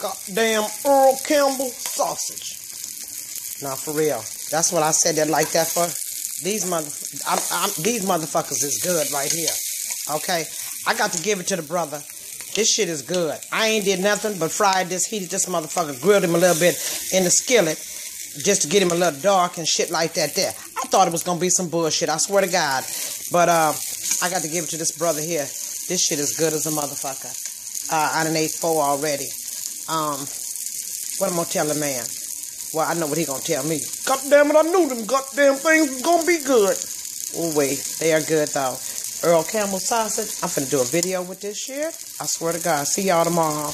Goddamn Earl Campbell sausage. Now for real, that's what I said they like that for. These mother, I'm, I'm, these motherfuckers is good right here. Okay, I got to give it to the brother. This shit is good. I ain't did nothing but fried this, heated this motherfucker, grilled him a little bit in the skillet just to get him a little dark and shit like that there. I thought it was gonna be some bullshit, I swear to God. But uh, I got to give it to this brother here. This shit is good as a motherfucker. Uh, I done ate four already. Um, what am I gonna tell the man? Well, I know what he gonna tell me. God damn it, I knew them goddamn things was gonna be good. Oh wait, they are good though. Earl Campbell sausage. I'm finna do a video with this shit. I swear to God. See y'all tomorrow.